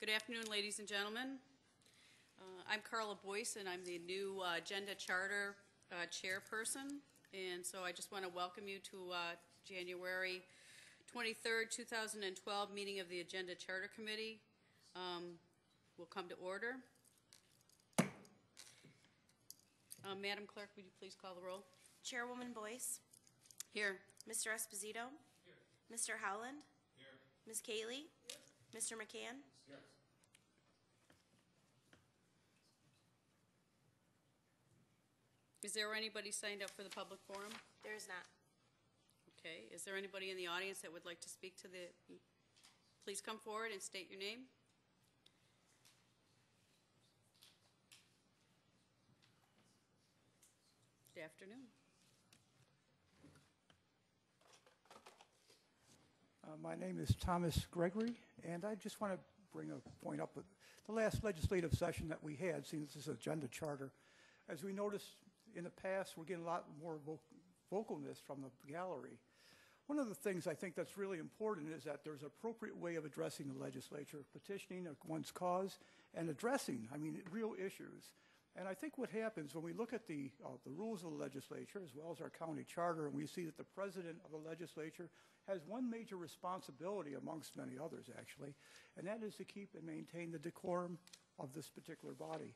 Good afternoon, ladies and gentlemen. Uh, I'm Carla Boyce, and I'm the new uh, Agenda Charter uh, Chairperson. And so I just want to welcome you to uh, January 23rd, 2012 meeting of the Agenda Charter Committee. Um, Will come to order. Uh, Madam Clerk, would you please call the roll? Chairwoman Boyce, Here. Mr. Esposito. Here. Mr. Howland. Here. Ms. Cayley. Mr. McCann. Is there anybody signed up for the public forum? There is not. Okay, is there anybody in the audience that would like to speak to the, please come forward and state your name. Good afternoon. Uh, My name is Thomas Gregory, and I just want to bring a point up. The last legislative session that we had, seeing this is agenda charter, as we noticed in the past, we're getting a lot more vocalness from the gallery. One of the things I think that's really important is that there's an appropriate way of addressing the legislature, petitioning one's cause and addressing, I mean, real issues. And I think what happens when we look at the, uh, the rules of the legislature as well as our county charter, and we see that the president of the legislature has one major responsibility amongst many others, actually, and that is to keep and maintain the decorum of this particular body.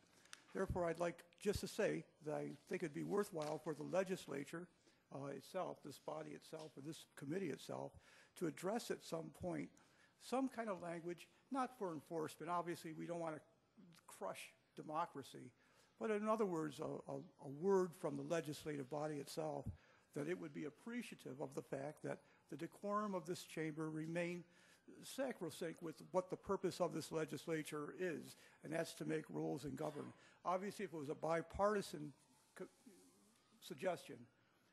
Therefore, I'd like just to say that I think it'd be worthwhile for the legislature uh, itself, this body itself, or this committee itself, to address at some point some kind of language, not for enforcement. Obviously, we don't want to crush democracy, but in other words, a, a, a word from the legislative body itself that it would be appreciative of the fact that the decorum of this chamber remain sacrosanct with what the purpose of this legislature is, and that's to make rules and govern. Obviously, if it was a bipartisan suggestion,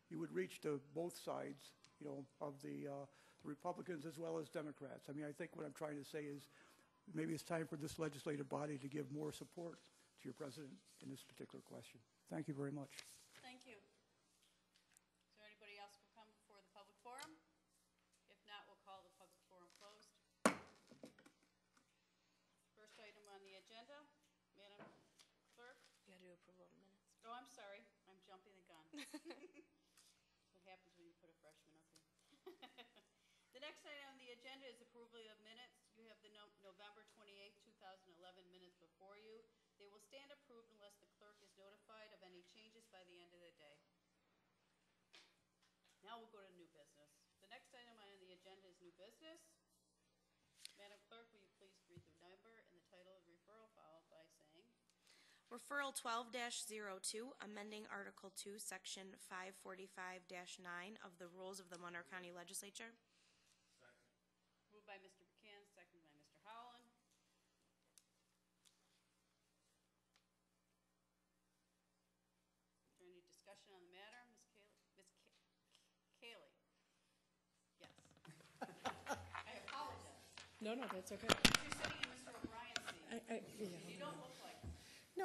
you would reach to both sides, you know, of the uh, Republicans as well as Democrats. I mean, I think what I'm trying to say is maybe it's time for this legislative body to give more support to your president in this particular question. Thank you very much. Thank you. Is there anybody else who come before the public forum? If not, we'll call the public forum closed. First item on the agenda, Madam Clerk? You gotta do approval of minutes. Oh, I'm sorry, I'm jumping the gun. That's what happens when you put a freshman up here. The next item on the agenda is approval of minutes. You have the No- November 28, 2011 minutes before you. They will stand approved unless the clerk is notified of any changes by the end of the day. Now we'll go to new business. The next item on the agenda is new business. Madam Clerk, will you please read the number and the title of the referral followed by saying? Referral twelve 2 amending Article two, Section five forty-five nine of the Rules of the Monroe County Legislature. Moved by Mr. McCann, seconded by Mr. Howland. Is there any discussion on the matter? Ms. Kaylee? Ms. Ka- Kaylee? Yes. I apologize. No, no, that's okay. You're sitting in Mr. O'Brien's seat. I, I, yeah. You don't look like it.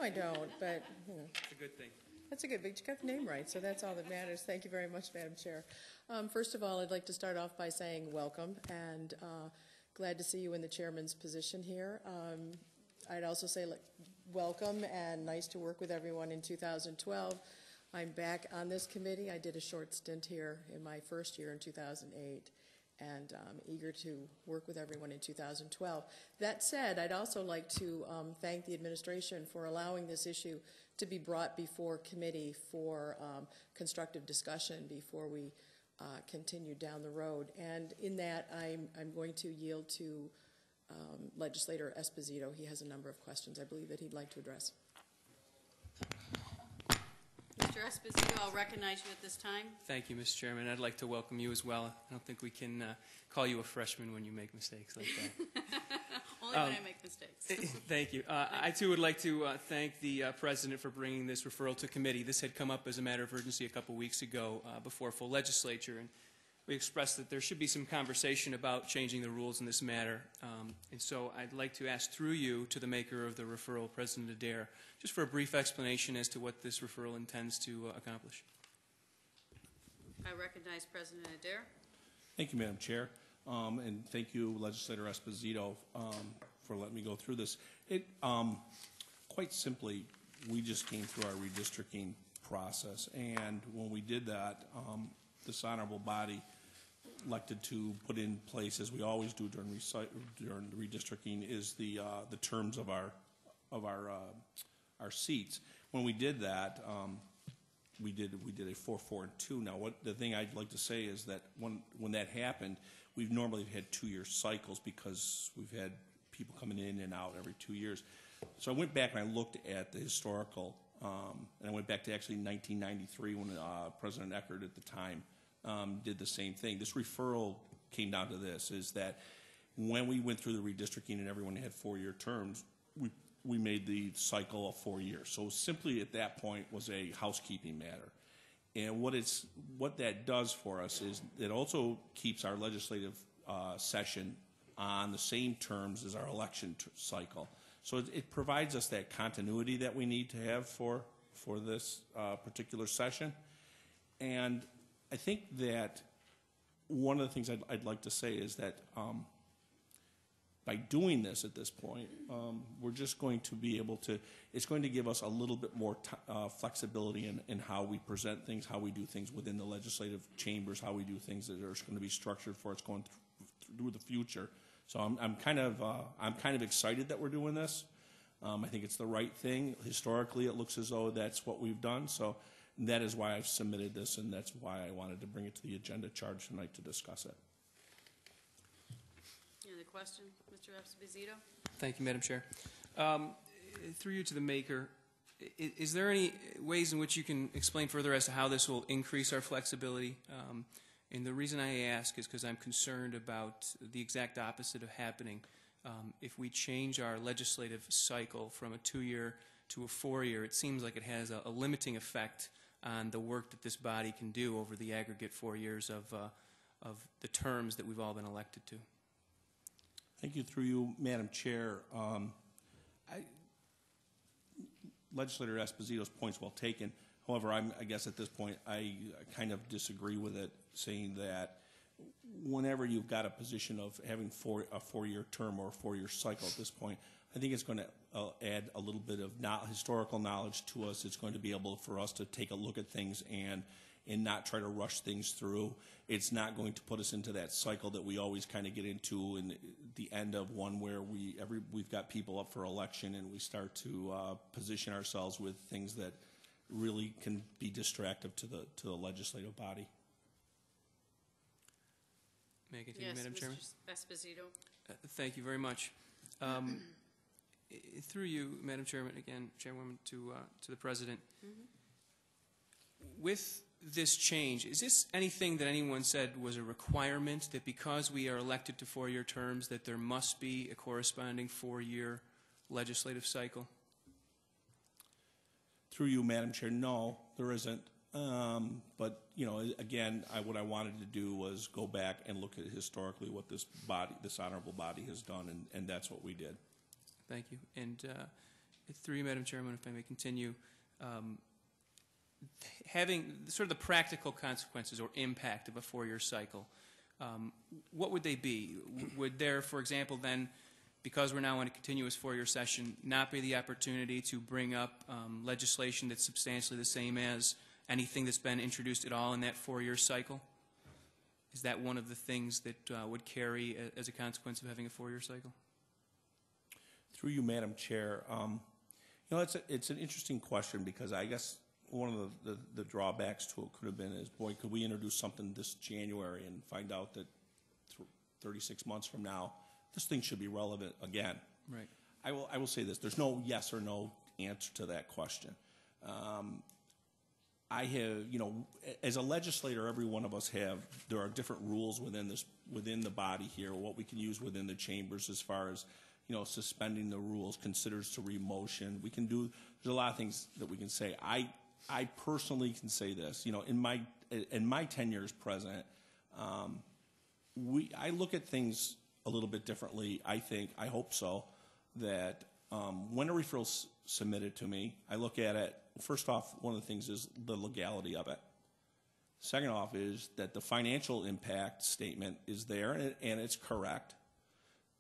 No, I don't, but, you know, It's a good thing. that's a good, but you got the name right, so that's all that matters. Thank you very much, Madam Chair. Um, first of all, I'd like to start off by saying welcome, and, uh, glad to see you in the chairman's position here. Um, I'd also say, like, welcome and nice to work with everyone in 2012. I'm back on this committee. I did a short stint here in my first year in 2008, and um, eager to work with everyone in 2012. That said, I'd also like to um, thank the administration for allowing this issue to be brought before committee for um, constructive discussion before we uh, continue down the road. And in that, I'm, I'm going to yield to um, Legislator Esposito. He has a number of questions, I believe, that he'd like to address. Esposito, I'll recognize you at this time. Thank you, Mr. Chairman. I'd like to welcome you as well. I don't think we can uh, call you a freshman when you make mistakes like that. Only when Um, I make mistakes. Thank you. Uh, I too would like to uh, thank the uh, President for bringing this referral to committee. This had come up as a matter of urgency a couple weeks ago uh, before full legislature, and we expressed that there should be some conversation about changing the rules in this matter. Um, and so I'd like to ask through you to the maker of the referral, President Adair, just for a brief explanation as to what this referral intends to uh, accomplish. I recognize President Adair. Thank you, Madam Chair, Um, and thank you, Legislator Esposito, um, for letting me go through this. It, um, quite simply, we just came through our redistricting process, and when we did that, um, this honorable body elected to put in place, as we always do during during redistricting, is the, uh, the terms of our, of our, uh, our seats. When we did that, um, we did, we did a four, four, and two. Now, what, the thing I'd like to say is that when, when that happened, we've normally had two-year cycles because we've had people coming in and out every two years. So I went back and I looked at the historical, um, and I went back to actually nineteen ninety-three when, uh, President Eckert at the time, um, did the same thing. This referral came down to this, is that when we went through the redistricting and everyone had four-year terms, we, we made the cycle of four years. So simply at that point was a housekeeping matter. And what it's, what that does for us is it also keeps our legislative, uh, session on the same terms as our election cycle. So it, it provides us that continuity that we need to have for, for this, uh, particular session. And I think that one of the things I'd, I'd like to say is that, um, by doing this at this point, um, we're just going to be able to, it's going to give us a little bit more uh, flexibility in, in how we present things, how we do things within the legislative chambers, how we do things that are going to be structured for us going th- through the future. So I'm, I'm kind of, uh, I'm kind of excited that we're doing this. Um, I think it's the right thing. Historically, it looks as though that's what we've done. So that is why I've submitted this, and that's why I wanted to bring it to the agenda charge tonight to discuss it. Any other question, Mr. Esposito? Thank you, Madam Chair. Um, Through you to the maker, i- is there any ways in which you can explain further as to how this will increase our flexibility? Um, And the reason I ask is because I'm concerned about the exact opposite of happening. Um, If we change our legislative cycle from a two-year to a four-year, it seems like it has a a limiting effect on the work that this body can do over the aggregate four years of, uh, of the terms that we've all been elected to. Thank you through you, Madam Chair. Um, I- Legislator Esposito's point's well taken. However, I'm, I guess at this point, I kind of disagree with it, saying that whenever you've got a position of having four, a four-year term or a four-year cycle at this point, I think it's going to uh, add a little bit of no- historical knowledge to us. It's going to be able for us to take a look at things and, and not try to rush things through. It's not going to put us into that cycle that we always kind of get into in the end of one where we, every, we've got people up for election and we start to uh, position ourselves with things that really can be distractive to the, to the legislative body. May I continue, Yes, Madam Chairman? Esposito? Uh, Thank you very much. Um, Through you, Madam Chairman, again, Chairwoman, to, uh, to the President. With this change, is this anything that anyone said was a requirement, that because we are elected to four-year terms, that there must be a corresponding four-year legislative cycle? Through you, Madam Chair, no, there isn't. Um, But, you know, again, I, what I wanted to do was go back and look at historically what this body, this honorable body has done, and, and that's what we did. Thank you. And uh, through you, Madam Chairman, if I may continue, um, having sort of the practical consequences or impact of a four-year cycle, um, what would they be? Would there, for example, then, because we're now in a continuous four-year session, not be the opportunity to bring up um, legislation that's substantially the same as anything that's been introduced at all in that four-year cycle? Is that one of the things that uh, would carry a- as a consequence of having a four-year cycle? Through you, Madam Chair, um, you know, it's, a- it's an interesting question because I guess one of the, the, the drawbacks to it could have been is, boy, could we introduce something this January and find out that th- thirty-six months from now, this thing should be relevant again? Right. I will, I will say this, there's no yes or no answer to that question. Um, I have, you know, as a legislator, every one of us have, there are different rules within this, within the body here, what we can use within the chambers as far as, you know, suspending the rules, considers to remotion. We can do, there's a lot of things that we can say. I, I personally can say this, you know, in my, in my tenure as president, um, we, I look at things a little bit differently, I think, I hope so, that um, when a referral's submitted to me, I look at it, first off, one of the things is the legality of it. Second off is that the financial impact statement is there and, and it's correct.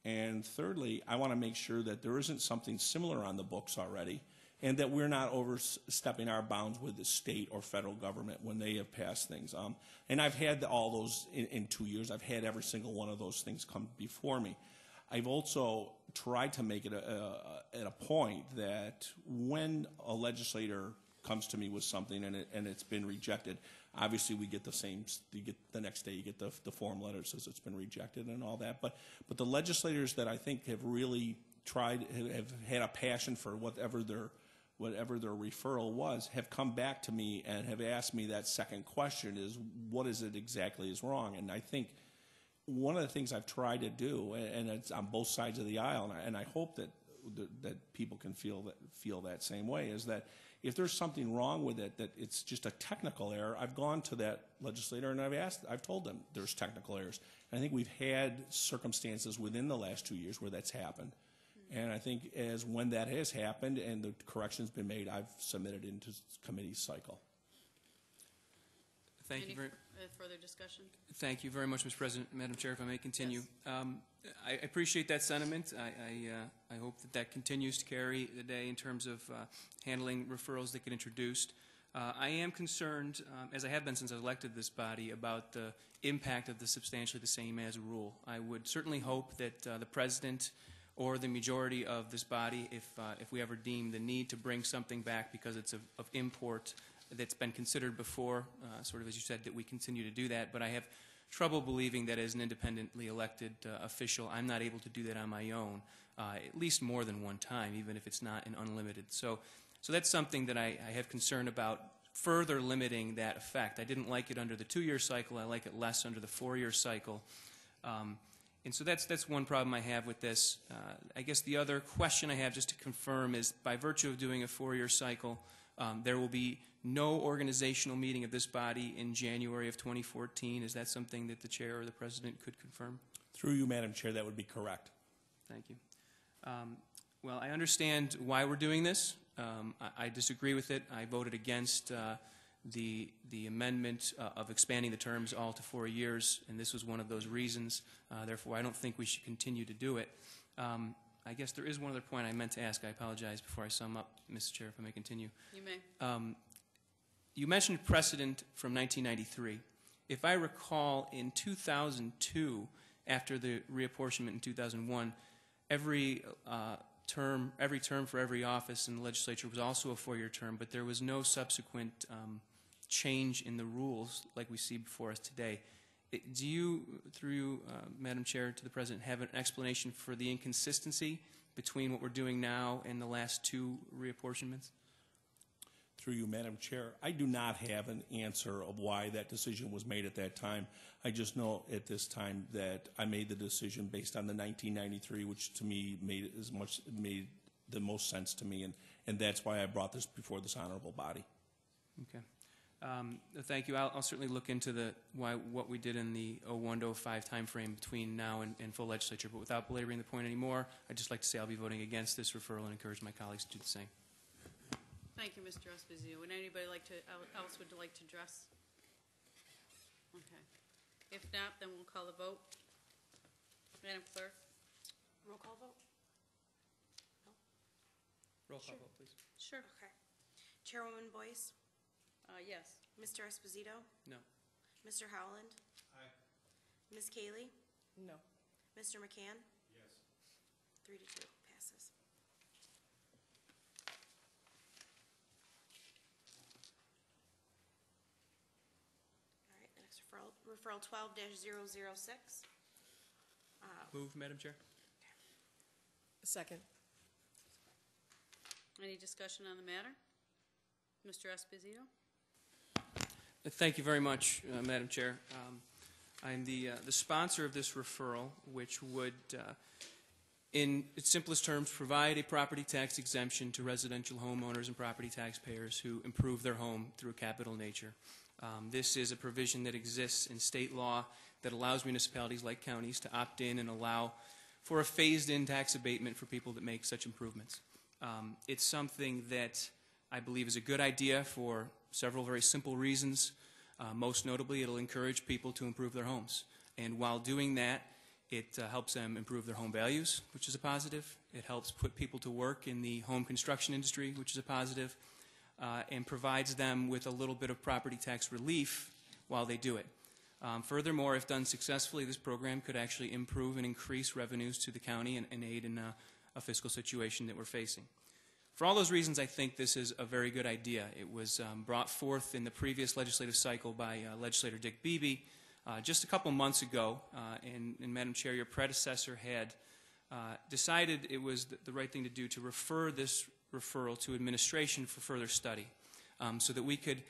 And thirdly, I want to make sure that there isn't something similar on the books already, and that we're not overstepping our bounds with the state or federal government when they have passed things. Um, and I've had all those in, in two years. I've had every single one of those things come before me. I've also tried to make it a, a, at a point that when a legislator comes to me with something and, it, and it's been rejected, obviously we get the same, you get, the next day you get the, the form letter says it's been rejected and all that. But, but the legislators that I think have really tried, have had a passion for whatever their, whatever their referral was, have come back to me and have asked me that second question is, what is it exactly is wrong? And I think one of the things I've tried to do, and- it's on both sides of the aisle, and I, and I hope that, that- that people can feel that, feel that same way, is that if there's something wrong with it, that it's just a technical error, I've gone to that legislator and I've asked, I've told them there's technical errors. And I think we've had circumstances within the last two years where that's happened. And I think as when that has happened and the correction's been made, I've submitted into committee cycle. Thank Any you very, uh, further discussion? Thank you very much, Mr. President. Madam Chair, if I may continue. Um, I appreciate that sentiment. I, I, uh, I hope that that continues to carry the day in terms of uh, handling referrals that get introduced. Uh, I am concerned, um, as I have been since I elected this body, about the impact of the substantially the same as rule. I would certainly hope that uh, the President or the majority of this body, if, uh, if we ever deem the need to bring something back because it's of, of import that's been considered before, uh, sort of as you said, that we continue to do that. But I have trouble believing that as an independently elected uh, official, I'm not able to do that on my own, uh, at least more than one time, even if it's not an unlimited. So, so that's something that I, I have concern about further limiting that effect. I didn't like it under the two-year cycle. I like it less under the four-year cycle. Um, and so that's, that's one problem I have with this. Uh, I guess the other question I have, just to confirm, is by virtue of doing a four-year cycle, um, there will be no organizational meeting of this body in January of 2014. Is that something that the chair or the president could confirm? Through you, Madam Chair, that would be correct. Thank you. Um, well, I understand why we're doing this. Um, I, I disagree with it. I voted against uh, the the amendment uh, of expanding the terms all to four years, and this was one of those reasons. Uh, therefore, I don't think we should continue to do it. Um, I guess there is one other point I meant to ask. I apologize before I sum up, Mr. Chair, if I may continue. You may. Um, you mentioned precedent from 1993. If I recall, in 2002, after the reapportionment in 2001, every uh, term, every term for every office in the legislature was also a four-year term, but there was no subsequent um, change in the rules like we see before us today. It- Do you, through uh, Madam Chair, to the President, have an explanation for the inconsistency between what we're doing now and the last two reapportionments? Through you, Madam Chair, I do not have an answer of why that decision was made at that time. I just know at this time that I made the decision based on the 1993, which to me made as much, made the most sense to me, and, and that's why I brought this before this honorable body. Okay. Um, Thank you. I'll I'll certainly look into the, why, what we did in the 01 to 05 timeframe between now and, and full legislature. But without belaboring the point anymore, I'd just like to say I'll be voting against this referral and encourage my colleagues to do the same. Thank you, Mr. Esposito. Would anybody like to, else would like to address? Okay. If not, then we'll call the vote. Madam Clerk? Roll call vote? Roll call vote, please. Sure. Okay. Chairwoman Boyce? Uh, yes. Mr. Esposito? No. Mr. Howland? Aye. Ms. Cayley? No. Mr. McCann? Yes. Three to two, passes. All right, the next referral, referral twelve dash zero zero six. Move, Madam Chair. Second. Any discussion on the matter? Mr. Esposito? Thank you very much, uh, Madam Chair. Um, I'm the, uh, the sponsor of this referral, which would, uh, in its simplest terms, provide a property tax exemption to residential homeowners and property taxpayers who improve their home through capital nature. Um, This is a provision that exists in state law that allows municipalities like counties to opt in and allow for a phased-in tax abatement for people that make such improvements. Um, It's something that I believe is a good idea for several very simple reasons. Uh, most notably, it'll encourage people to improve their homes. And while doing that, It uh, helps them improve their home values, which is a positive. It helps put people to work in the home construction industry, which is a positive, uh, and provides them with a little bit of property tax relief while they do it. Um, Furthermore, if done successfully, this program could actually improve and increase revenues to the county and and aid in uh, a fiscal situation that we're facing. For all those reasons, I think this is a very good idea. It was um, brought forth in the previous legislative cycle by uh, legislator Dick Beebe uh, just a couple months ago, uh, and, and Madam Chair, your predecessor had uh, decided it was the, the right thing to do to refer this referral to administration for further study, um, so that we could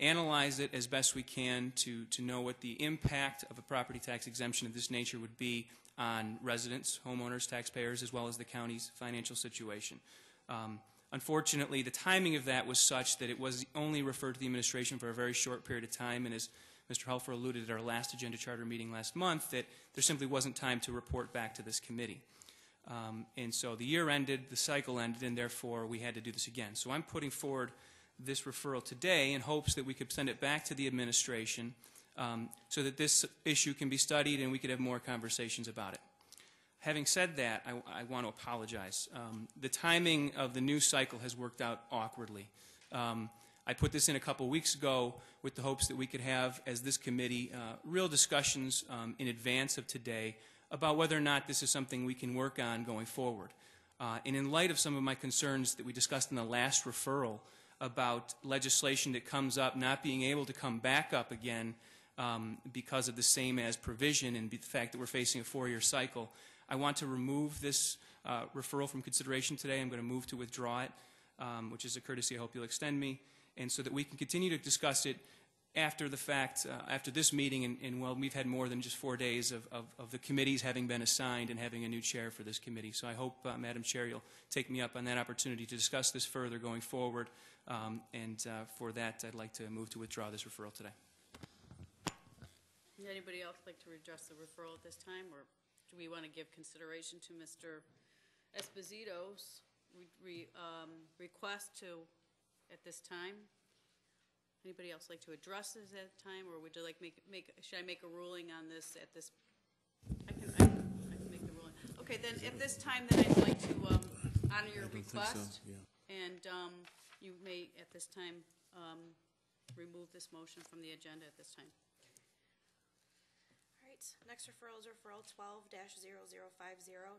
analyze it as best we can to, to know what the impact of a property tax exemption of this nature would be on residents, homeowners, taxpayers, as well as the county's financial situation. Um, unfortunately, the timing of that was such that it was only referred to the administration for a very short period of time, and as Mr. Helfer alluded at our last agenda charter meeting last month, that there simply wasn't time to report back to this committee. Um, and so the year ended, the cycle ended, and therefore we had to do this again. So I'm putting forward this referral today in hopes that we could send it back to the administration um, so that this issue can be studied and we could have more conversations about it. Having said that, I, I want to apologize. Um, the timing of the news cycle has worked out awkwardly. Um, I put this in a couple weeks ago with the hopes that we could have, as this committee, uh, real discussions um, in advance of today about whether or not this is something we can work on going forward. Uh, and in light of some of my concerns that we discussed in the last referral about legislation that comes up not being able to come back up again um, because of the same as provision and the fact that we're facing a four-year cycle, I want to remove this uh, referral from consideration today. I'm going to move to withdraw it, um, which is a courtesy I hope you'll extend me, and so that we can continue to discuss it after the fact, uh, after this meeting, and, and well, we've had more than just four days of, of, of the committees having been assigned and having a new chair for this committee. So I hope, uh, Madam Chair, you'll take me up on that opportunity to discuss this further going forward. Um, and uh, for that, I'd like to move to withdraw this referral today. Would anybody else like to address the referral at this time, or do we want to give consideration to Mr. Esposito's re- re- um, request to, at this time? Anybody else like to address this at a time, or would you like make, make, should I make a ruling on this at this? I can, I can I can make the ruling. Okay, then at this time, then I'd like to um, honor your request. And um, you may, at this time, um, remove this motion from the agenda at this time. All right, next referral is referral twelve 50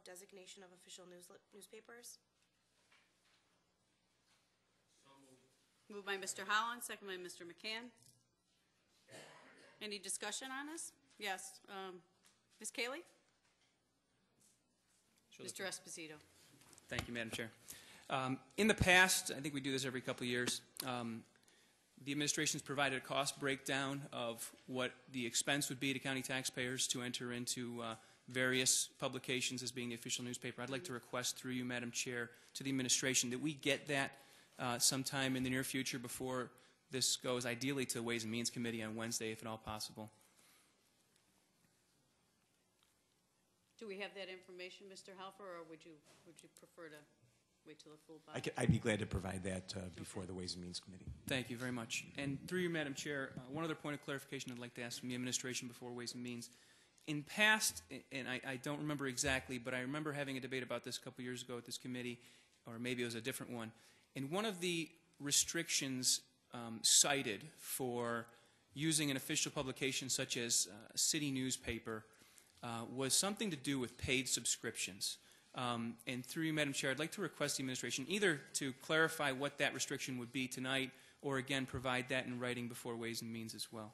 designation of official news, newspapers. Moved by Mr. Howland, second by Mr. McCann. Any discussion on this? Yes. um, Ms. Kaylee? Mr. Esposito. Thank you, Madam Chair. Um, In the past, I think we do this every couple of years, um, the administration's provided a cost breakdown of what the expense would be to county taxpayers to enter into uh, various publications as being the official newspaper. I'd like to request through you, Madam Chair, to the administration that we get that uh, sometime in the near future before this goes ideally to the Ways and Means Committee on Wednesday, if at all possible. Do we have that information, Mr. Helfer, or would you, would you prefer to wait till the full I could, I'd be glad to provide that uh, before the Ways and Means Committee. Thank you very much. And through you, Madam Chair, uh, one other point of clarification I'd like to ask from the administration before Ways and Means. In past, and I, I don't remember exactly, but I remember having a debate about this a couple years ago at this committee, or maybe it was a different one. And one of the restrictions um, cited for using an official publication such as uh, city newspaper uh, was something to do with paid subscriptions. Um, and through you, Madam Chair, I'd like to request the administration either to clarify what that restriction would be tonight, or again provide that in writing before Ways and Means as well.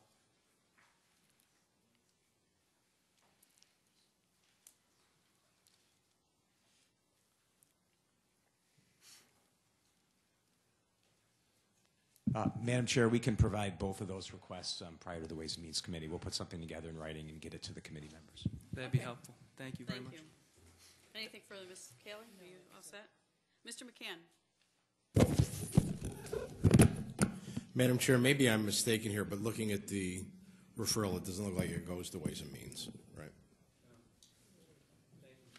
Uh, Madam Chair, we can provide both of those requests um, prior to the Ways and Means Committee. We'll put something together in writing and get it to the committee members. That'd be Okay. helpful. Thank you very Thank much. you. Anything further, Ms. Kaylee? Are you all set? Mr. McCann? Madam Chair, maybe I'm mistaken here, but looking at the referral, it doesn't look like it goes to Ways and Means, right?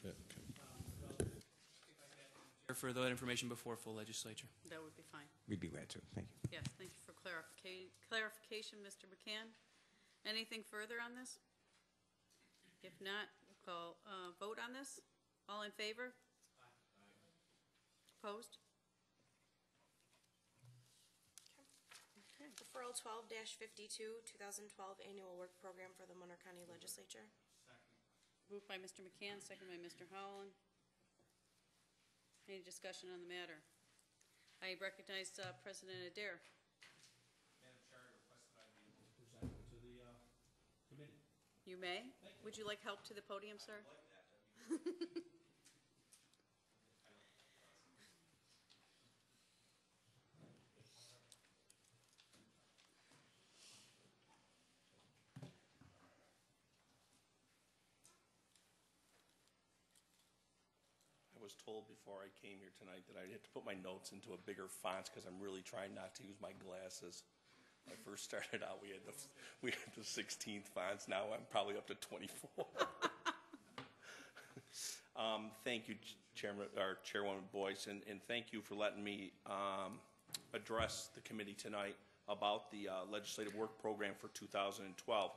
Yeah, okay. For that information before full legislature. That would be fine. We'd be glad to. Thank you. Yes, thank you for clarifica- clarification, Mr. McCann. Anything further on this? If not, we'll call, uh, vote on this? All in favor? Opposed? Referral twelve fifty-two, two thousand twelve annual work program for the Monroe County Legislature. Moved by Mr. McCann, second by Mr. Howland. Any discussion on the matter? I recognize uh, President Adair. Madam Chair, I request that I be able to present it to the uh, committee. You may. Would you like help to the podium, sir? I was told before I came here tonight that I'd have to put my notes into a bigger font because I'm really trying not to use my glasses. When I first started out, we had the, we had the 16th fonts. Now I'm probably up to 24. Um, Thank you, Ch- Chairman, or Chairwoman Boyce, and, and thank you for letting me um, address the committee tonight about the uh, legislative work program for 2012.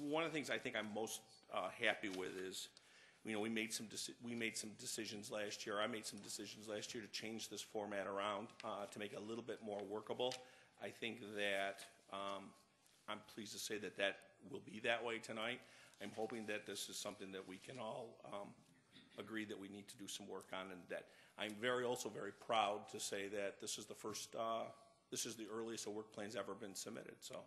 One of the things I think I'm most uh, happy with is, you know, we made some, we made some decisions last year, I made some decisions last year to change this format around, uh, to make it a little bit more workable. I think that, um, I'm pleased to say that that will be that way tonight. I'm hoping that this is something that we can all um, agree that we need to do some work on, and that I'm very, also very proud to say that this is the first, uh, this is the earliest a work plan's ever been submitted, so.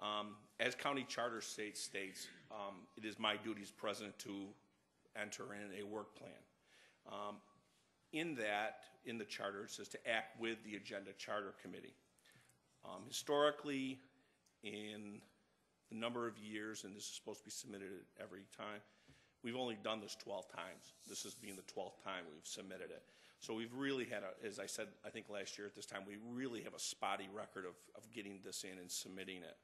um, As county charter state states, um, it is my duty as president to enter in a work plan. Um, In that, in the charter, it says to act with the agenda charter committee. Um, Historically, in the number of years, and this is supposed to be submitted every time, we've only done this 12 times. This is being the 12th time we've submitted it. So we've really had a, as I said, I think last year at this time, we really have a spotty record of, of getting this in and submitting it.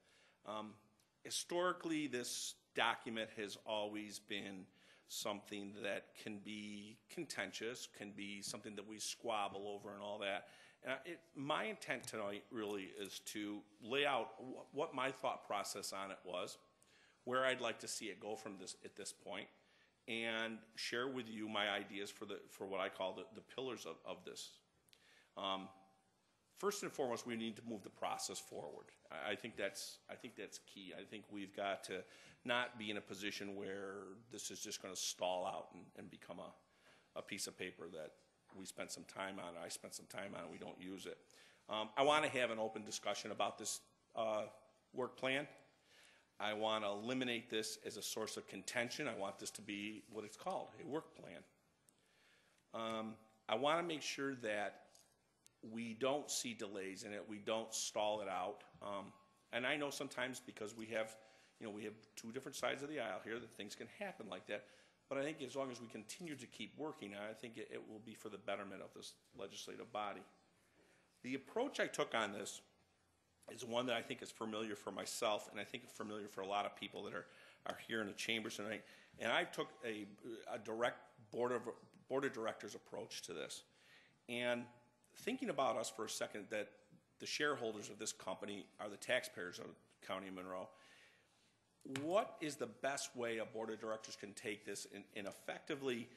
Um, Historically, this document has always been something that can be contentious, can be something that we squabble over and all that. And it, my intent tonight really is to lay out wh- what my thought process on it was, where I'd like to see it go from this, at this point, and share with you my ideas for the, for what I call the, the pillars of, of this. Um, First and foremost, we need to move the process forward. I, I think that's, I think that's key. I think we've got to not be in a position where this is just gonna stall out and, and become a, a piece of paper that we spent some time on, I spent some time on, we don't use it. Um, I wanna have an open discussion about this, uh, work plan. I want to eliminate this as a source of contention. I want this to be what it's called, a work plan. Um, I want to make sure that we don't see delays in it, we don't stall it out. Um, and I know sometimes because we have, you know, we have two different sides of the aisle here, that things can happen like that. But I think as long as we continue to keep working, I think it, it will be for the betterment of this legislative body. The approach I took on this is one that I think is familiar for myself, and I think familiar for a lot of people that are, are here in the chambers tonight. And I took a, a direct board of, board of directors approach to this. And thinking about us for a second, that the shareholders of this company are the taxpayers of County of Monroe, what is the best way a board of directors can take this and, and effectively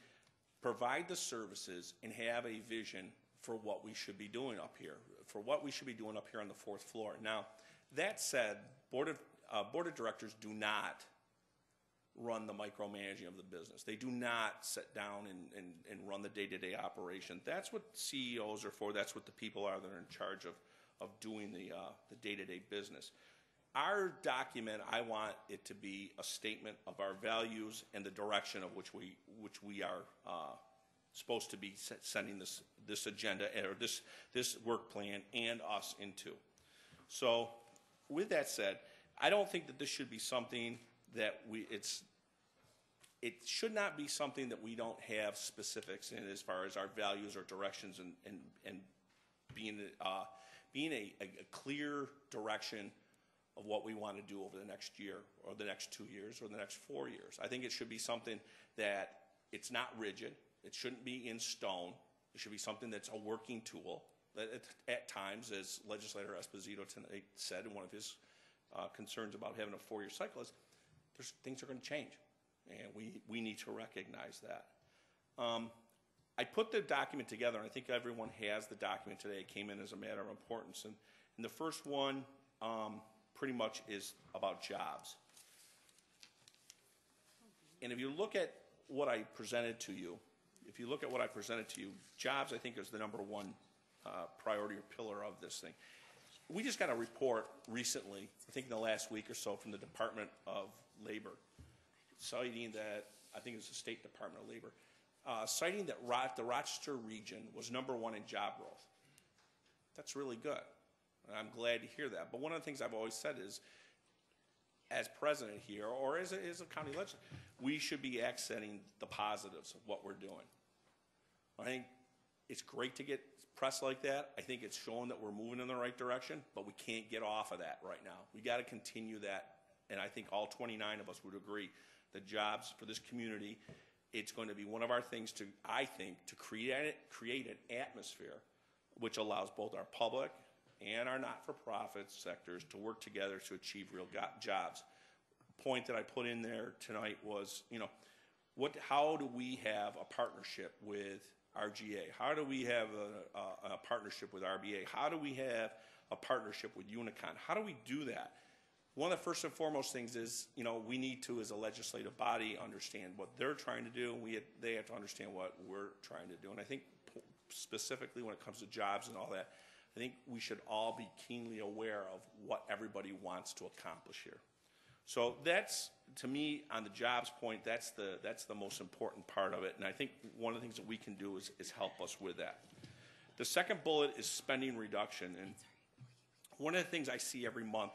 provide the services and have a vision for what we should be doing up here, for what we should be doing up here on the fourth floor. Now, that said, board of, uh, board of directors do not run the micromanaging of the business. They do not sit down and, and, and run the day-to-day operation. That's what CEOs are for. That's what the people are that are in charge of, of doing the, uh, the day-to-day business. Our document, I want it to be a statement of our values and the direction of which we, which we are, uh, supposed to be sending this, this agenda, or this, this work plan and us into. So, with that said, I don't think that this should be something that we, it's, it should not be something that we don't have specifics in as far as our values or directions and, and, and being, uh, being a, a a clear direction of what we want to do over the next year, or the next two years, or the next four years. I think it should be something that it's not rigid, it shouldn't be in stone, it should be something that's a working tool, that at, at times, as legislator Esposito tonight said in one of his uh, concerns about having a four-year cycle is, there's, things are going to change. and we, we need to recognize that. Um, I put the document together, and I think everyone has the document today. It came in as a matter of importance. And, and the first one um, pretty much is about jobs. And if you look at what I presented to you, if you look at what I presented to you, jobs, I think, is the number one uh, priority or pillar of this thing. We just got a report recently, I think in the last week or so, from the Department of Labor, citing that, I think it was the State Department of Labor, uh, citing that Ro- the Rochester region was number one in job growth. That's really good. And I'm glad to hear that. But one of the things I've always said is, as president here, or as a, as a county legislator, we should be accenting the positives of what we're doing. I think it's great to get press like that. I think it's showing that we're moving in the right direction, but we can't get off of that right now. We got to continue that, and I think all 29 of us would agree. The jobs for this community, it's going to be one of our things to, I think, to create create an atmosphere which allows both our public and our not-for-profit sectors to work together to achieve real go- jobs. Point that I put in there tonight was, you know, what, how do we have a partnership with RGA? How do we have a, a, a partnership with RBA? How do we have a partnership with Unicon? How do we do that? One of the first and foremost things is, you know, we need to, as a legislative body, understand what they're trying to do, and we, they have to understand what we're trying to do. And I think specifically when it comes to jobs and all that, I think we should all be keenly aware of what everybody wants to accomplish here. So that's, to me, on the jobs point, that's the, that's the most important part of it. And I think one of the things that we can do is, is help us with that. The second bullet is spending reduction. And one of the things I see every month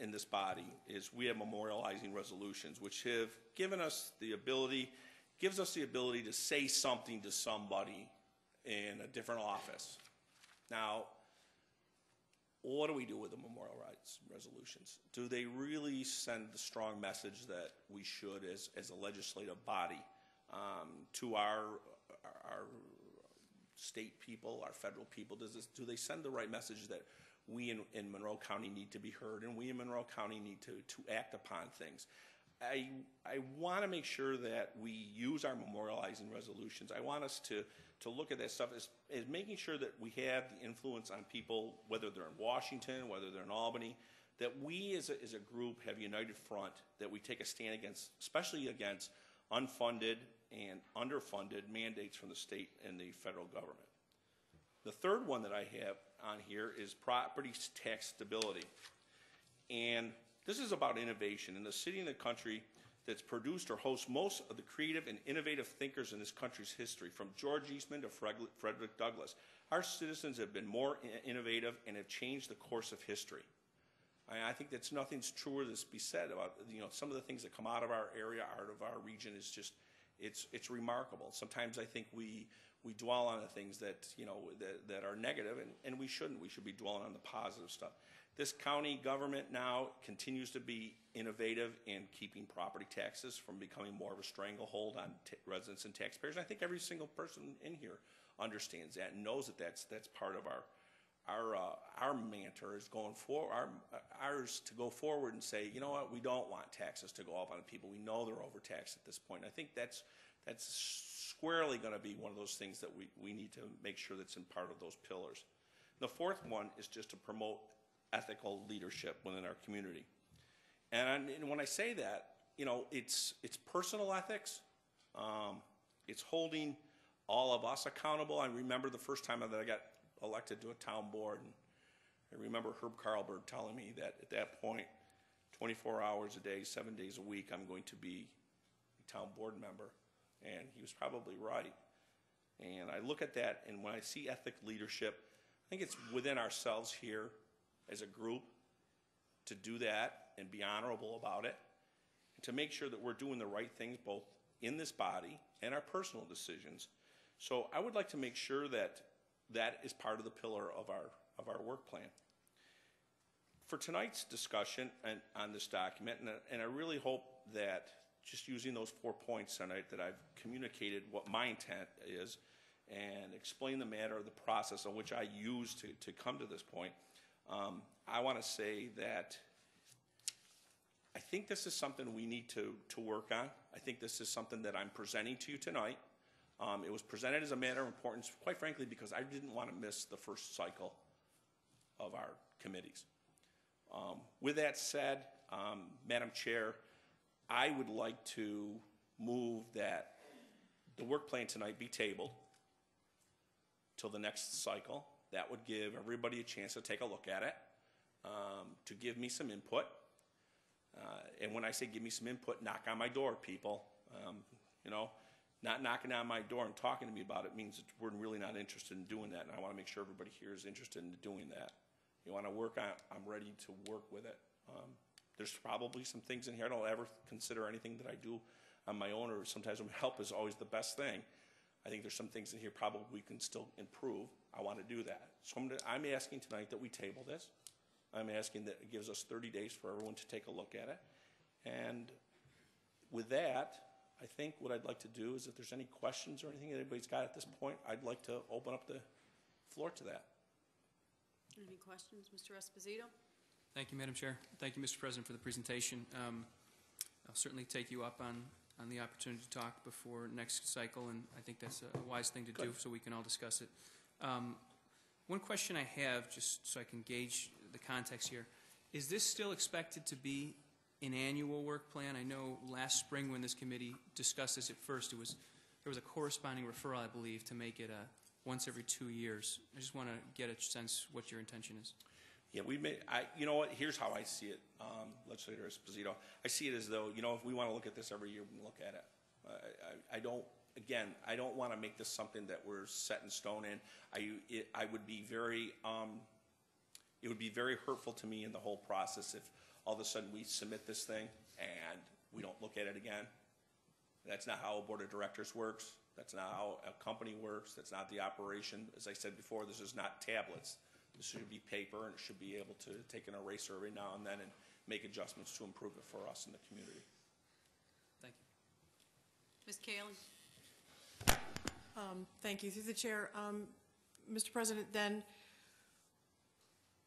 in this body is we have memorializing resolutions, which have given us the ability, gives us the ability to say something to somebody in a different office. Now, what do we do with the memorial rights resolutions? Do they really send the strong message that we should, as, as a legislative body, um, to our, our state people, our federal people? Does this, do they send the right message that we in, in Monroe County need to be heard and we in Monroe County need to, to act upon things? I, I want to make sure that we use our memorializing resolutions. I want us to, to look at that stuff as, as making sure that we have the influence on people, whether they're in Washington, whether they're in Albany, that we as a, as a group have a united front, that we take a stand against, especially against unfunded and underfunded mandates from the state and the federal government. The third one that I have on here is property tax stability. And this is about innovation. In the city and the country that's produced or hosts most of the creative and innovative thinkers in this country's history, from George Eastman to Frederick Douglass, our citizens have been more innovative and have changed the course of history. I, think that's nothing's truer that's be said about you know some of the things that come out of our area, out of our region is just it's it's remarkable. Sometimes I think we we dwell on the things that you know that, that are negative, and, and we shouldn't. We should be dwelling on the positive stuff. This county government now continues to be innovative in keeping property taxes from becoming more of a stranglehold on residents and taxpayers. And I think every single person in here understands that and knows that that's that's part of our our uh, our mantra is going for our ours to go forward and say, you know what, we don't want taxes to go up on people. We know they're overtaxed at this point. I think that's that's squarely going to be one of those things that we, we need to make sure that's in part of those pillars. The fourth one is just to promote ethical leadership within our community. And, and when I say that, you know, it's it's personal ethics. Um, it's holding all of us accountable. I remember the first time that I got elected to a town board, and I remember Herb Carlberg telling me that at that point, 24 hours a day, seven days a week, I'm going to be a town board member. And he was probably right. And I look at that, and when I see ethic leadership, I think it's within ourselves here as a group to do that and be honorable about it, and to make sure that we're doing the right things both in this body and our personal decisions. So I would like to make sure that that is part of the pillar of our, of our work plan. For tonight's discussion and, on this document, and, I- and I really hope that just using those four points tonight that I've communicated what my intent is and explain the matter of the process on which I use to, to come to this point, um, I want to say that I think this is something we need to, to work on. I think this is something that I'm presenting to you tonight. Um, it was presented as a matter of importance, quite frankly, because I didn't want to miss the first cycle of our committees. Um, With that said, um, Madam Chair, I would like to move that the work plan tonight be tabled till the next cycle. That would give everybody a chance to take a look at it, um, to give me some input. Uh, And when I say give me some input, knock on my door, people. Um, You know, not knocking on my door and talking to me about it means that we're really not interested in doing that, and I want to make sure everybody here is interested in doing that. You want to work on, I'm ready to work with it. Um, There's probably some things in here, I don't ever consider anything that I do on my own, or sometimes help is always the best thing. I think there's some things in here probably we can still improve. I want to do that. So I'm, gonna- I'm asking tonight that we table this. I'm asking that it gives us 30 days for everyone to take a look at it. And with that, I think what I'd like to do is if there's any questions or anything that anybody's got at this point, I'd like to open up the floor to that. Any questions, Mr. Esposito? Thank you, Madam Chair. Thank you, Mr. President, for the presentation. Um, I'll certainly take you up on, on the opportunity to talk before next cycle, and I think that's a wise thing to do, so we can all discuss it. Um, One question I have, just so I can gauge the context here, is this still expected to be an annual work plan? I know last spring when this committee discussed this at first, it was, there was a corresponding referral, I believe, to make it a once every two years. I just want to get a sense what your intention is. Yeah, we may, I, you know what, here's how I see it, um, legislator Esposito. I see it as though, you know, if we want to look at this every year, we look at it. I, I, I don't, again, I don't want to make this something that we're set in stone in. I, it, I would be very, um, it would be very hurtful to me in the whole process if all of a sudden we submit this thing and we don't look at it again. That's not how a board of directors works. That's not how a company works. That's not the operation. As I said before, this is not tablets. This should be paper and it should be able to take an eraser every now and then and make adjustments to improve it for us in the community. Thank you. Ms. Kalen? Um, Thank you. Through the chair, um, Mr. President, then,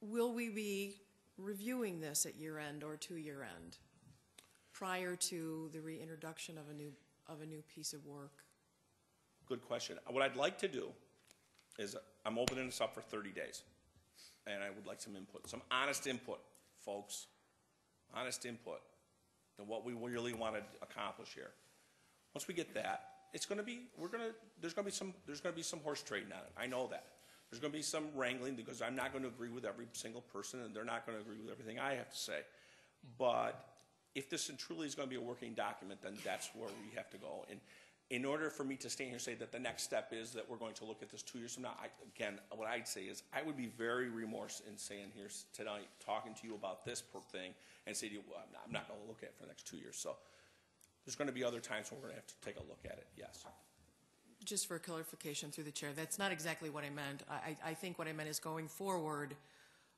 will we be reviewing this at year end or to year end prior to the reintroduction of a new, of a new piece of work? Good question. What I'd like to do is I'm opening this up for 30 days. And I would like some input, some honest input, folks. Honest input on what we really want to accomplish here. Once we get that, it's going to be, we're going to, there's going to be some, there's going to be some horse trading on it. I know that. There's going to be some wrangling because I'm not going to agree with every single person and they're not going to agree with everything I have to say. But if this truly is going to be a working document, then that's where we have to go. And in order for me to stand here and say that the next step is that we're going to look at this two years from now, I, again, what I'd say is I would be very remorse in saying here tonight, talking to you about this thing, and say to you, well, I'm not, I'm not going to look at it for the next two years. So there's going to be other times when we're going to have to take a look at it. Yes. Just for clarification through the chair, that's not exactly what I meant. I, I think what I meant is going forward,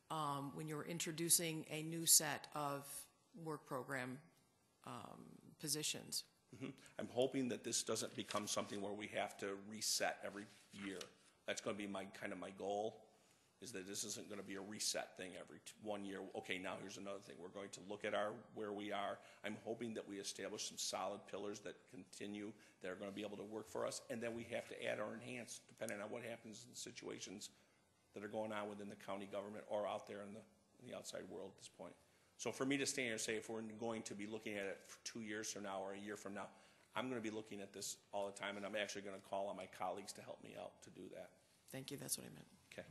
um, when you're introducing a new set of work program um, positions, Mhm. I'm hoping that this doesn't become something where we have to reset every year. That's going to be my, kind of my goal, is that this isn't going to be a reset thing every t- one year. Okay, now here's another thing. We're going to look at our, where we are. I'm hoping that we establish some solid pillars that continue, that are going to be able to work for us. And then we have to add or enhance, depending on what happens in situations that are going on within the county government or out there in the, in the outside world at this point. So for me to stand here and say if we're going to be looking at it for two years from now or a year from now, I'm going to be looking at this all the time, and I'm actually going to call on my colleagues to help me out to do that. thank you, that's what I meant. Okay.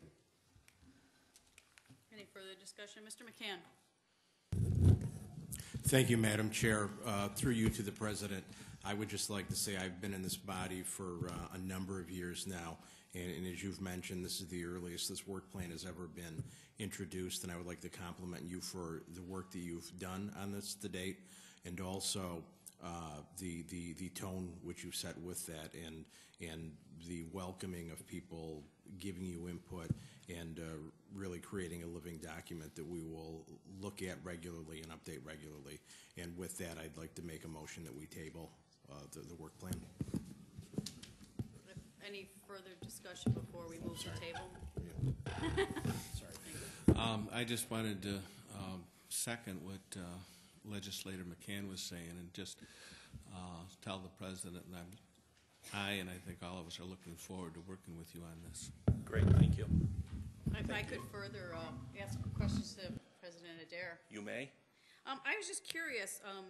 Any further discussion? Mr. McCann? Thank you, Madam Chair. Uh, Through you to the President, I would just like to say I've been in this body for uh, a number of years now, and and as you've mentioned, this is the earliest this work plan has ever been introduced, and I would like to compliment you for the work that you've done on this to date, and also uh, the the the tone which you've set with that, and and the welcoming of people giving you input, and uh, really creating a living document that we will look at regularly and update regularly. And with that, I'd like to make a motion that we table uh, the the work plan. Any further discussion before we move to table? Um, I just wanted to um, second what uh, legislator McCann was saying, and just uh, tell the president that I'm, I and I think all of us are looking forward to working with you on this. Great, thank you. If I could further uh, ask questions to President Adair. You may? Um, I was just curious, um,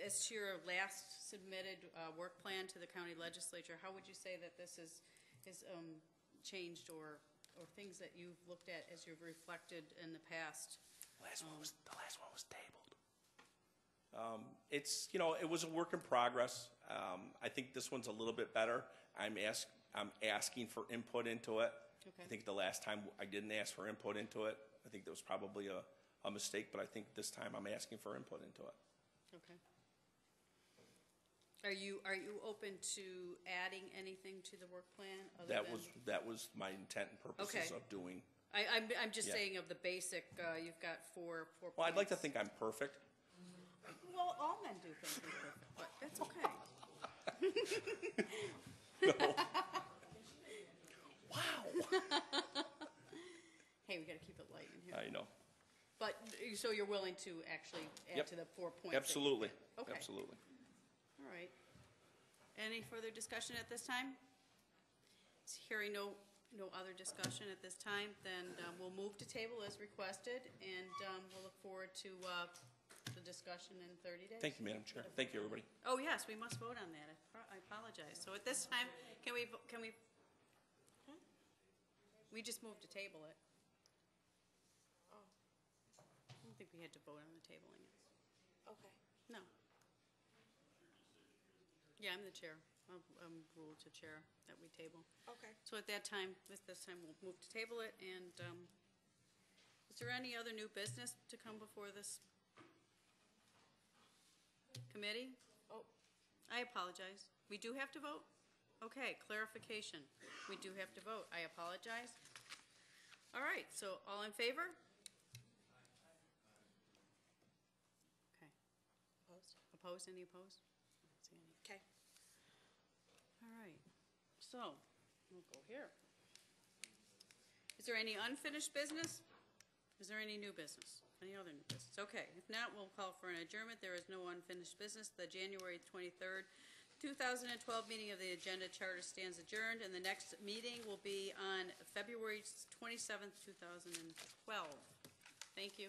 as to your last submitted, uh, work plan to the county legislature, how would you say that this is, is, um, changed or, or things that you've looked at as you've reflected in the past? Last one was, the last one was tabled. Um, It's, you know, it was a work in progress. Um, I think this one's a little bit better. I'm ask, I'm asking for input into it. I think the last time I didn't ask for input into it. I think that was probably a, a mistake, but I think this time I'm asking for input into it. Okay. Are you, are you open to adding anything to the work plan other That than- was, that was my intent and purposes Okay. of doing. I, I'm, I'm just Yeah. saying of the basic, uh, you've got four, four Well, I'd like to points. think I'm perfect. Well, all men do think they're perfect, but that's okay. Hey, we gotta keep it light in here. I know. But, uh, so you're willing to actually add Yep. to the four points? that you Absolutely, did? Okay, absolutely. all right. Any further discussion at this time? Hearing no, no other discussion at this time, then um, we'll move to table as requested, and um, we'll look forward to uh, the discussion in 30 days. Thank you, Madam Chair. Thank you, everybody. Oh, yes, we must vote on that. I pro- I apologize. So at this time, can we, vo- can we, we just moved to table it. Oh, I don't think we had to vote on the tabling it. Okay. No. Yeah, I'm the chair. I'm I'm ruled to chair that we table. Okay. So at that time, this, this time we'll move to table it, and, um, is there any other new business to come before this committee? Oh, I apologize. We do have to vote? Okay, clarification. We do have to vote. I apologize. All right, so all in favor? Okay. Opposed? Opposed? Any opposed? I don't see any. Okay. All right, so, we'll go here. Is there any unfinished business? Is there any new business? Any other new business? Okay, if not, we'll call for an adjournment. There is no unfinished business. The January twenty-third, two thousand and twelve meeting of the Agenda Charter stands adjourned, and the next meeting will be on February twenty-seventh, two thousand and twelve. Thank you.